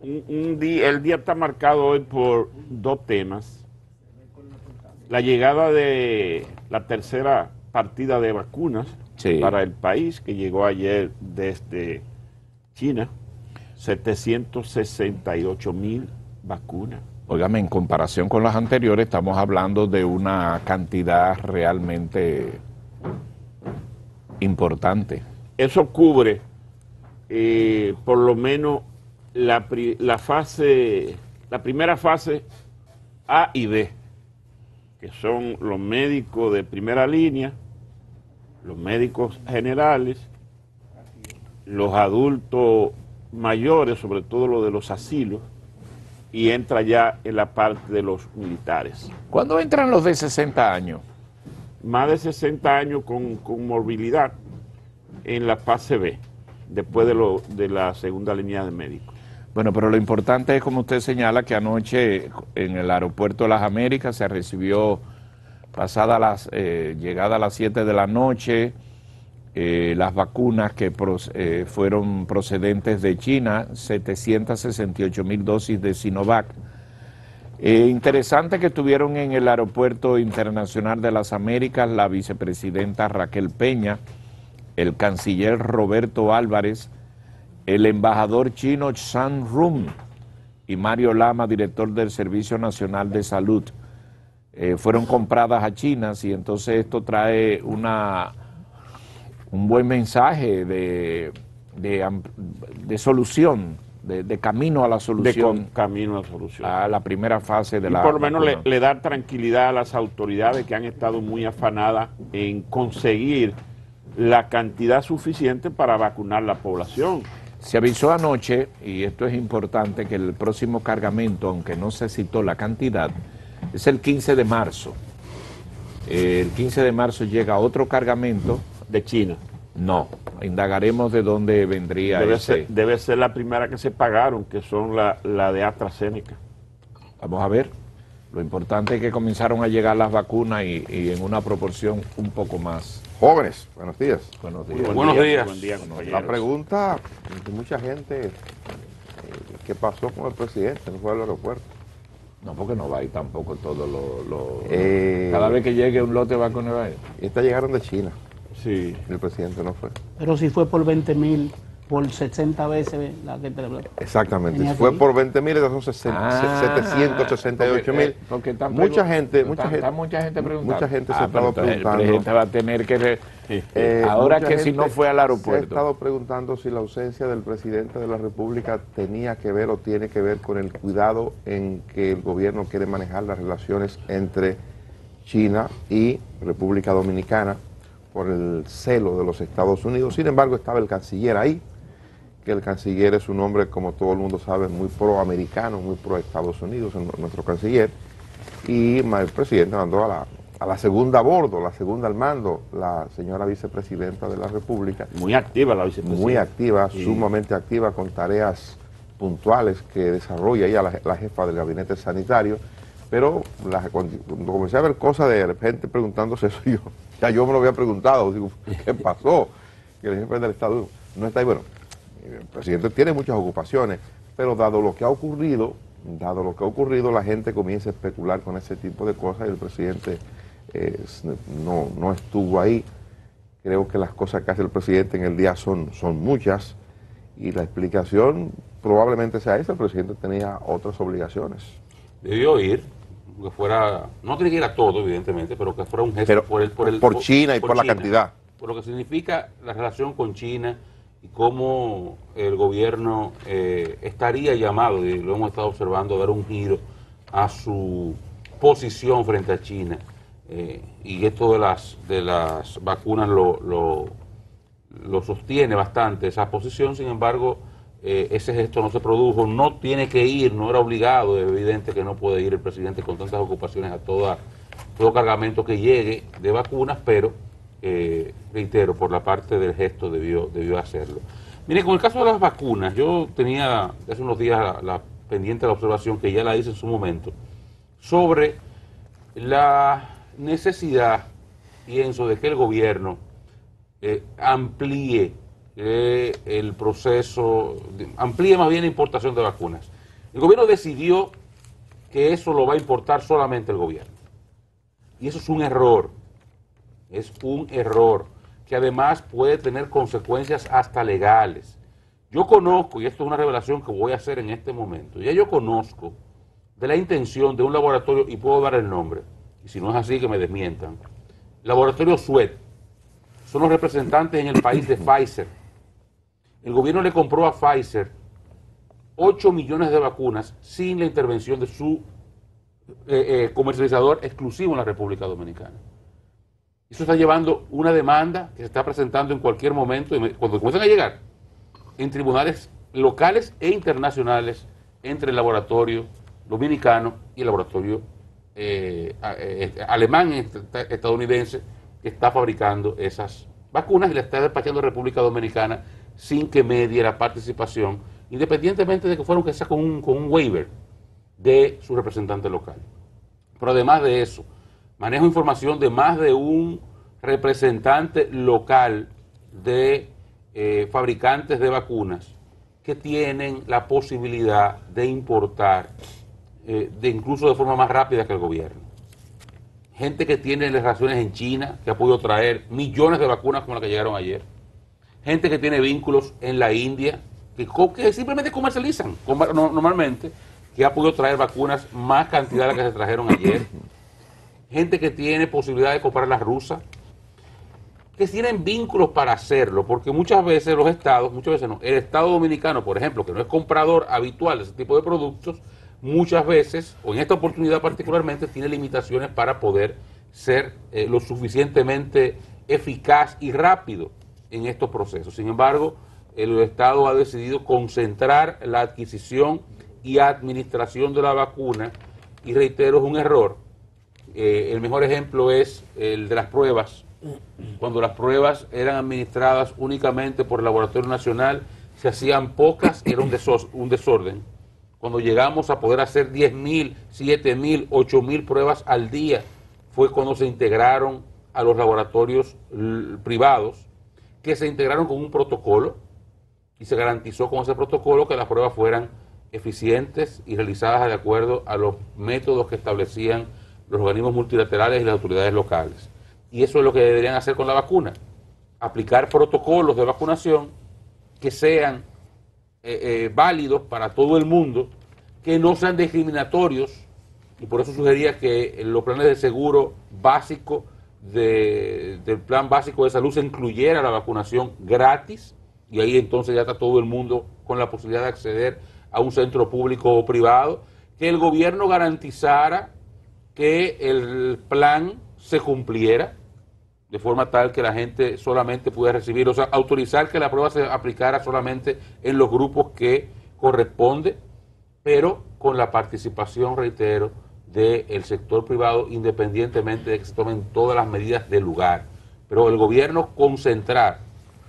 un, día, el día está marcado hoy por dos temas. La llegada de la tercera partida de vacunas para el país, que llegó ayer desde China, 768 mil vacunas. Óigame, en comparación con las anteriores, estamos hablando de una cantidad realmente importante. Eso cubre eh, por lo menos la, la fase, la primera fase A y B, que son los médicos de primera línea, los médicos generales, los adultos mayores, sobre todo los de los asilos, y entra ya en la parte de los militares. ¿Cuándo entran los de 60 años? Más de 60 años con, con morbilidad en la fase B, después de, lo, de la segunda línea de médicos. Bueno, pero lo importante es, como usted señala, que anoche en el aeropuerto de las Américas se recibió, pasada las, eh, llegada a las 7 de la noche, eh, las vacunas que eh, fueron procedentes de China, 768 mil dosis de Sinovac. interesante que estuvieron en el Aeropuerto Internacional de las Américas la vicepresidenta Raquel Peña, el canciller Roberto Álvarez, el embajador chino San Rum y Mario Lama, director del Servicio Nacional de Salud, eh, fueron compradas a China y entonces esto trae una, un buen mensaje de, de, solución, de, camino a la solución. De camino a la solución. A la primera fase de la. Por lo menos le, le da tranquilidad a las autoridades que han estado muy afanadas en conseguir la cantidad suficiente para vacunar la población. Se avisó anoche, y esto es importante, que el próximo cargamento, aunque no se citó la cantidad, es el 15 de marzo. El 15 de marzo llega otro cargamento. ¿De China? No, indagaremos de dónde vendría debe Ser, debe ser la primera que se pagaron, que son la, la de AstraZeneca. Vamos a ver. Lo importante es que comenzaron a llegar las vacunas y, en una proporción un poco más. Jóvenes, buenos días. Buenos días. buenos días. la pregunta de mucha gente, eh, ¿qué pasó con el presidente? ¿No fue al aeropuerto? No, porque no va a ir tampoco todo lo... Eh, cada vez que llegue un lote va con el aire. Estas llegaron de China. Sí. El presidente no fue. Pero si fue por 20 mil por 60 veces la que te Exactamente, fue por 20 mil, son 768 mil. mucha gente, mucha gente, mucha gente preguntando. Mucha gente se ha estado preguntando. El presidente va a tener que. Eh, ahora que si no fue al aeropuerto. Se ha estado preguntando si la ausencia del presidente de la República tenía que ver o tiene que ver con el cuidado en que el gobierno quiere manejar las relaciones entre China y República Dominicana por el celo de los Estados Unidos. Sin embargo, estaba el canciller ahí que el canciller es un hombre, como todo el mundo sabe, muy pro-americano, muy pro-Estados Unidos, nuestro canciller, y el presidente mandó a la, a la segunda a bordo, la segunda al mando, la señora vicepresidenta de la República. Muy activa la vicepresidenta. Muy activa, sumamente activa, con tareas puntuales que desarrolla ella, la, jefa del gabinete sanitario, pero cuando comencé a ver cosas de repente preguntándose eso, yo, ya yo me lo había preguntado, digo, ¿qué pasó? Que el jefe del Estado no está ahí, bueno, el presidente tiene muchas ocupaciones, pero dado lo que ha ocurrido, dado lo que ha ocurrido, la gente comienza a especular con ese tipo de cosas y el presidente no, estuvo ahí. Creo que las cosas que hace el presidente en el día son, son muchas y la explicación probablemente sea esa, el presidente tenía otras obligaciones. Debió ir, que fuera, no tiene que ir a todo, evidentemente, pero que fuera un gesto por, el, por, el, por China y por, la cantidad. Por lo que significa la relación con China, y cómo el gobierno eh, estaría llamado, y lo hemos estado observando, a dar un giro a su posición frente a China. Eh, y esto de las, de las vacunas lo, lo, sostiene bastante esa posición, sin embargo, eh, ese gesto no se produjo, no tiene que ir, no era obligado, es evidente que no puede ir el presidente con tantas ocupaciones a toda, todo cargamento que llegue de vacunas, pero eh, reitero, por la parte del gesto debió, debió hacerlo. Mire, con el caso de las vacunas, yo tenía hace unos días la, pendiente la observación que ya la hice en su momento, sobre la necesidad, pienso, de que el gobierno eh, amplíe que el proceso, amplíe más bien la importación de vacunas. El gobierno decidió que eso lo va a importar solamente el gobierno. Y eso es un error, es un error que además puede tener consecuencias hasta legales. Yo conozco, y esto es una revelación que voy a hacer en este momento, ya yo conozco de la intención de un laboratorio, y puedo dar el nombre, y si no es así que me desmientan, laboratorio SUET, son los representantes en el país de Pfizer. El gobierno le compró a Pfizer 8 millones de vacunas sin la intervención de su eh, eh, comercializador exclusivo en la República Dominicana. Eso está llevando una demanda que se está presentando en cualquier momento, cuando comienzan a llegar, en tribunales locales e internacionales entre el laboratorio dominicano y el laboratorio eh, alemán estadounidense que está fabricando esas vacunas y las está despachando a República Dominicana sin que medie la participación independientemente de que fueron que sea con un, con un waiver de su representante local. Pero además de eso, manejo información de más de un representante local de eh, fabricantes de vacunas que tienen la posibilidad de importar, eh, de incluso de forma más rápida que el gobierno. Gente que tiene relaciones en China, que ha podido traer millones de vacunas como las que llegaron ayer. Gente que tiene vínculos en la India, que, simplemente comercializan normalmente, que ha podido traer vacunas más cantidad de las que se trajeron ayer. Gente que tiene posibilidad de comprar las rusas, que tienen vínculos para hacerlo, porque muchas veces los estados, muchas veces no, el Estado Dominicano, por ejemplo, que no es comprador habitual de ese tipo de productos, muchas veces, o en esta oportunidad particularmente, tiene limitaciones para poder ser eh, lo suficientemente eficaz y rápido en estos procesos. Sin embargo, el Estado ha decidido concentrar la adquisición y administración de la vacuna y reitero, es un error. Eh, el mejor ejemplo es el de las pruebas. Cuando las pruebas eran administradas únicamente por el Laboratorio Nacional, se hacían pocas, era un, un desorden. Cuando llegamos a poder hacer 10.000, 7.000, 8.000 pruebas al día, fue cuando se integraron a los laboratorios privados, que se integraron con un protocolo y se garantizó con ese protocolo que las pruebas fueran eficientes y realizadas de acuerdo a los métodos que establecían los organismos multilaterales y las autoridades locales. Y eso es lo que deberían hacer con la vacuna, aplicar protocolos de vacunación que sean eh, eh, válidos para todo el mundo, que no sean discriminatorios, y por eso sugería que los planes de seguro básico del plan básico de salud se incluyera la vacunación gratis. Y ahí entonces ya está todo el mundo con la posibilidad de acceder a un centro público o privado, que el gobierno garantizara que el plan se cumpliera de forma tal que la gente solamente pudiera recibir, o sea, autorizar que la prueba se aplicara solamente en los grupos que corresponde, pero con la participación, reitero, del sector privado, independientemente de que se tomen todas las medidas del lugar. Pero el gobierno concentrar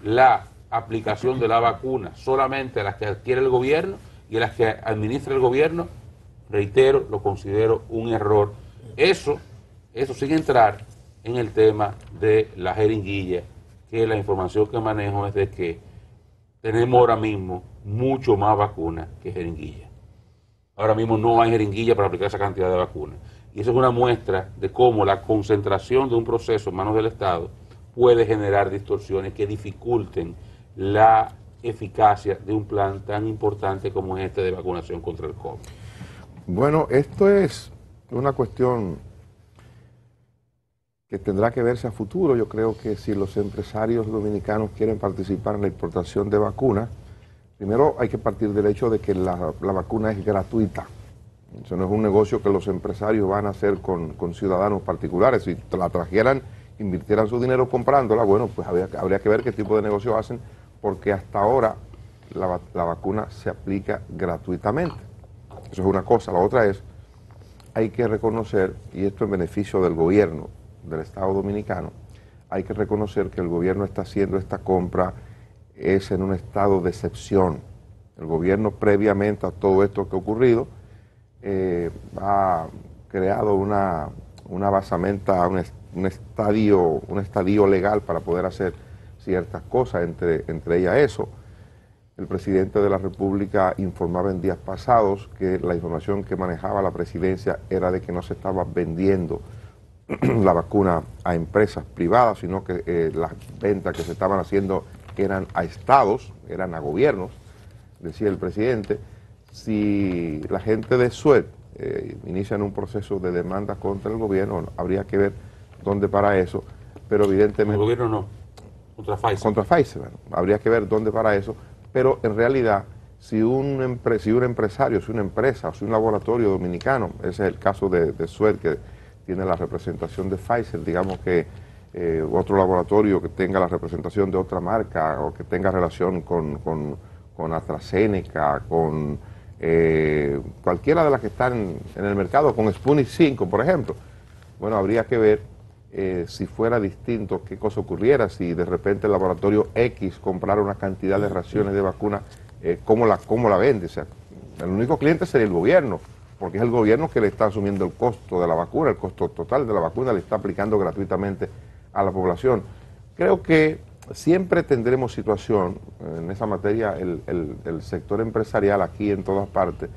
la aplicación de la vacuna solamente a las que adquiere el gobierno y a las que administra el gobierno, reitero, lo considero un error. Eso, eso sin entrar en el tema de la jeringuilla, que la información que manejo es de que tenemos ahora mismo mucho más vacunas que jeringuilla. Ahora mismo no hay jeringuilla para aplicar esa cantidad de vacunas. Y eso es una muestra de cómo la concentración de un proceso en manos del Estado puede generar distorsiones que dificulten la eficacia de un plan tan importante como este de vacunación contra el COVID? Bueno, esto es una cuestión que tendrá que verse a futuro. Yo creo que si los empresarios dominicanos quieren participar en la importación de vacunas, primero hay que partir del hecho de que la, vacuna es gratuita. Eso no es un negocio que los empresarios van a hacer con, con ciudadanos particulares. Si la trajeran, invirtieran su dinero comprándola, bueno, pues habría, habría que ver qué tipo de negocio hacen porque hasta ahora la, vacuna se aplica gratuitamente. Eso es una cosa. La otra es, hay que reconocer, y esto en beneficio del gobierno del Estado Dominicano, hay que reconocer que el gobierno está haciendo esta compra es en un estado de excepción. El gobierno previamente a todo esto que ha ocurrido eh, ha creado una, una basamenta, un, un, estadio, un estadio legal para poder hacer ciertas cosas, entre, entre ellas eso. El presidente de la República informaba en días pasados que la información que manejaba la presidencia era de que no se estaba vendiendo la vacuna a empresas privadas, sino que eh, las ventas que se estaban haciendo eran a estados, eran a gobiernos, decía el presidente. Si la gente de Suez eh, inician un proceso de demanda contra el gobierno, habría que ver dónde para eso, pero evidentemente... El gobierno no, contra Pfizer. Contra Pfizer, bueno, habría que ver dónde para eso, pero en realidad, si un, si un empresario, si una empresa, si un laboratorio dominicano, ese es el caso de, de Suez, que tiene la representación de Pfizer, digamos que eh, otro laboratorio que tenga la representación de otra marca o que tenga relación con, con, con AstraZeneca, con eh, cualquiera de las que están en el mercado, con Sputnik 5, por ejemplo, bueno, habría que ver eh, si fuera distinto, qué cosa ocurriera, si de repente el laboratorio X comprara una cantidad de raciones de vacuna, eh, ¿cómo, la, ¿cómo la vende? O sea, el único cliente sería el gobierno, porque es el gobierno que le está asumiendo el costo de la vacuna, el costo total de la vacuna, le está aplicando gratuitamente a la población. Creo que siempre tendremos situación en esa materia, el, el- el sector empresarial aquí en todas partes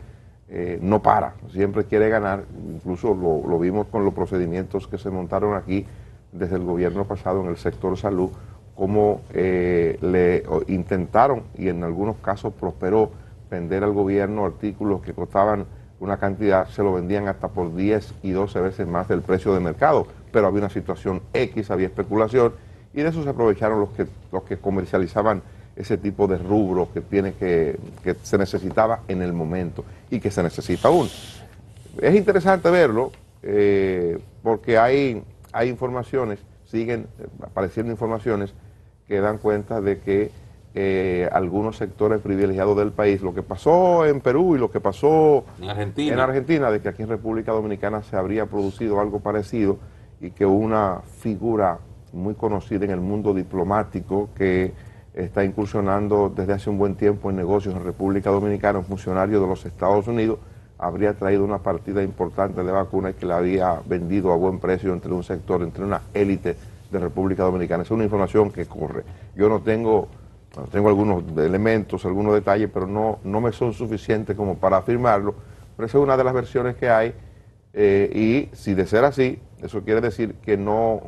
eh, no para, siempre quiere ganar, incluso lo, vimos con los procedimientos que se montaron aquí desde el gobierno pasado en el sector salud, cómo eh, le intentaron y en algunos casos prosperó vender al gobierno artículos que costaban una cantidad, se lo vendían hasta por 10 y 12 veces más del precio de mercado, pero había una situación X, había especulación y de eso se aprovecharon los que, los que comercializaban ese tipo de rubro que tiene que, que se necesitaba en el momento y que se necesita aún. Es interesante verlo eh, porque hay, hay informaciones, siguen apareciendo informaciones que dan cuenta de que eh, algunos sectores privilegiados del país, lo que pasó en Perú y lo que pasó En Argentina. en Argentina, de que aquí en República Dominicana se habría producido algo parecido y que una figura muy conocida en el mundo diplomático que está incursionando desde hace un buen tiempo en negocios en República Dominicana, un funcionario de los Estados Unidos, habría traído una partida importante de vacunas que la había vendido a buen precio entre un sector, entre una élite de República Dominicana. Esa es una información que corre. Yo no tengo, bueno, tengo algunos elementos, algunos detalles, pero no, no me son suficientes como para afirmarlo. Pero esa es una de las versiones que hay. eh, y si de ser así, eso quiere decir que no,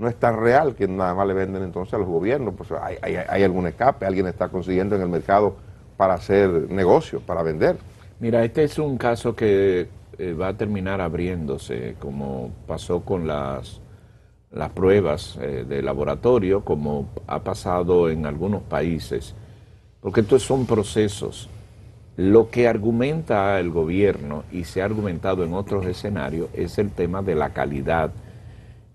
no es tan real que nada más le venden entonces a los gobiernos. Pues hay, hay, hay algún escape, alguien está consiguiendo en el mercado para hacer negocio, para vender. Mira, este es un caso que eh, va a terminar abriéndose, como pasó con las, las pruebas eh, de laboratorio, como ha pasado en algunos países, porque estos son procesos. Lo que argumenta el gobierno, y se ha argumentado en otros escenarios, es el tema de la calidad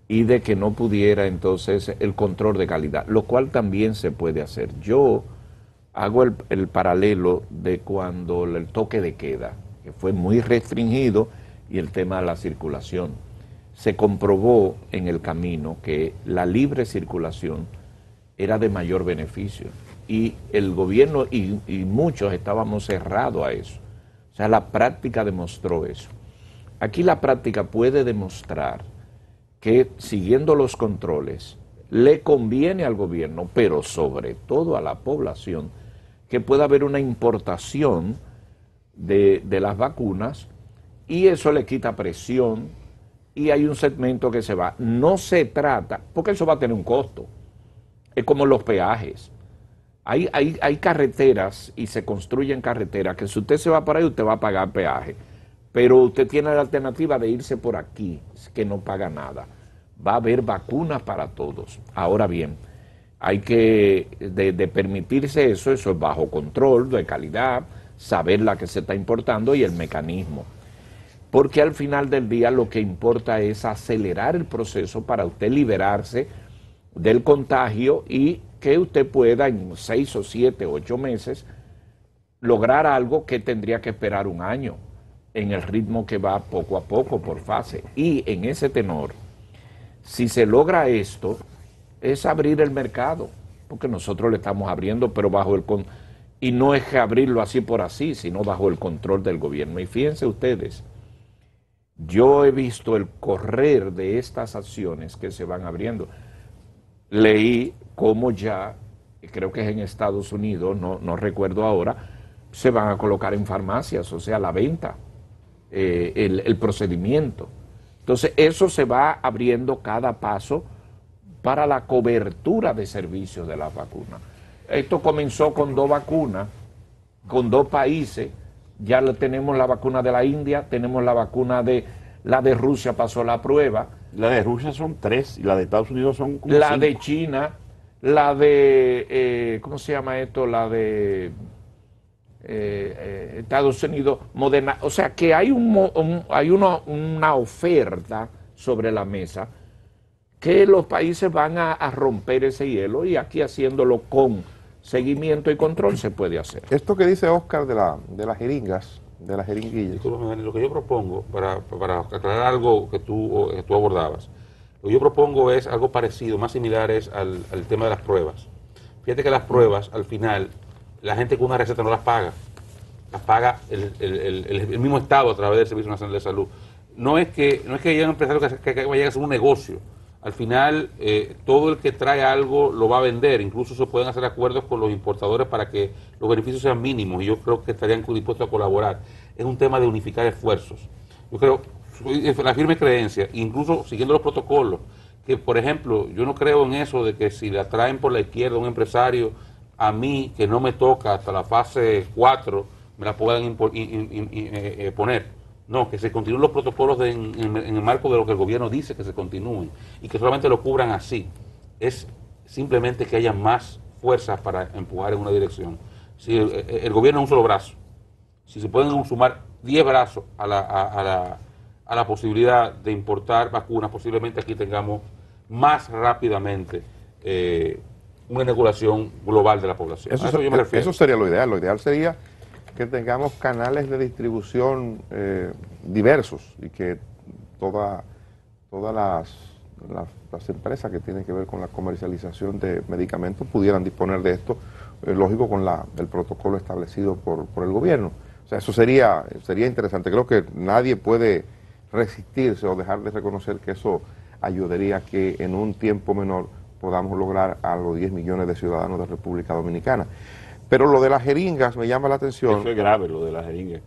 y de que no pudiera entonces el control de calidad, lo cual también se puede hacer. Yo hago el, el paralelo de cuando el toque de queda, que fue muy restringido, y el tema de la circulación. Se comprobó en el camino que la libre circulación era de mayor beneficio y el gobierno y, y muchos estábamos cerrados a eso. O sea, la práctica demostró eso. Aquí la práctica puede demostrar que siguiendo los controles le conviene al gobierno, pero sobre todo a la población, que pueda haber una importación de, de las vacunas y eso le quita presión y hay un segmento que se va. No se trata, porque eso va a tener un costo. Es como los peajes. Hay, hay, hay carreteras y se construyen carreteras que si usted se va por ahí, usted va a pagar peaje. Pero usted tiene la alternativa de irse por aquí, que no paga nada. Va a haber vacunas para todos. Ahora bien, hay que, de, permitirse eso, eso es bajo control, de calidad, saber la que se está importando y el mecanismo. Porque al final del día lo que importa es acelerar el proceso para usted liberarse del contagio y que usted pueda en seis o siete, ocho meses lograr algo que tendría que esperar un año en el ritmo que va poco a poco por fase. Y en ese tenor, si se logra esto, es abrir el mercado, porque nosotros le estamos abriendo, pero bajo el con y no es que abrirlo así por así, sino bajo el control del gobierno. Y fíjense ustedes, yo he visto el correr de estas acciones que se van abriendo. leí cómo ya, creo que es en Estados Unidos, no, no recuerdo ahora, se van a colocar en farmacias, o sea, la venta, eh, el, el procedimiento. Entonces, eso se va abriendo cada paso para la cobertura de servicios de las vacunas. Esto comenzó con dos vacunas, con dos países. Ya tenemos la vacuna de la India, tenemos la vacuna de la de Rusia pasó la prueba, La de Rusia son tres y la de Estados Unidos son como la cinco. de China, la de eh, ¿cómo se llama esto? La de eh, eh, Estados Unidos, Moderna. O sea que hay un, mo- un- hay una, una oferta sobre la mesa que los países van a, a romper ese hielo y aquí haciéndolo con seguimiento y control se puede hacer. Esto que dice Oscar de, la, de las jeringas, de las jeringuillas, lo que yo propongo, para, para aclarar algo que tú, que tú abordabas, lo que yo propongo es algo parecido, más similar es al, al tema de las pruebas. Fíjate que las pruebas, al final, la gente con una receta no las paga, las paga el, el- el- mismo Estado a través del Servicio Nacional de Salud. No es que, no es que haya un empresario que, que- vaya a hacer un negocio. Al final, eh, todo el que trae algo lo va a vender. Incluso se pueden hacer acuerdos con los importadores para que los beneficios sean mínimos. Y yo creo que estarían dispuestos a colaborar. Es un tema de unificar esfuerzos. Yo creo, soy la firme creencia, incluso siguiendo los protocolos, que por ejemplo, yo no creo en eso de que si la traen por la izquierda un empresario, a mí, que no me toca hasta la fase 4, me la puedan eh, eh, poner. No, que se continúen los protocolos en, el marco de lo que el gobierno dice que se continúen y que solamente lo cubran así. Es simplemente que haya más fuerzas para empujar en una dirección. Si el, el- gobierno es un solo brazo, si se pueden sumar 10 brazos a la, a, la, a la posibilidad de importar vacunas, posiblemente aquí tengamos más rápidamente eh, una inoculación global de la población. Eso, a eso se- yo me refiero. eso sería lo ideal. Lo ideal sería que tengamos canales de distribución eh, diversos y que toda- todas las, las- las empresas que tienen que ver con la comercialización de medicamentos pudieran disponer de esto, eh, lógico, con la, el protocolo establecido por, por el gobierno. O sea, eso sería, sería interesante. Creo que nadie puede resistirse o dejar de reconocer que eso ayudaría a que en un tiempo menor podamos lograr a los 10 millones de ciudadanos de República Dominicana. Pero lo de las jeringas me llama la atención. Eso es grave, lo de la jeringa.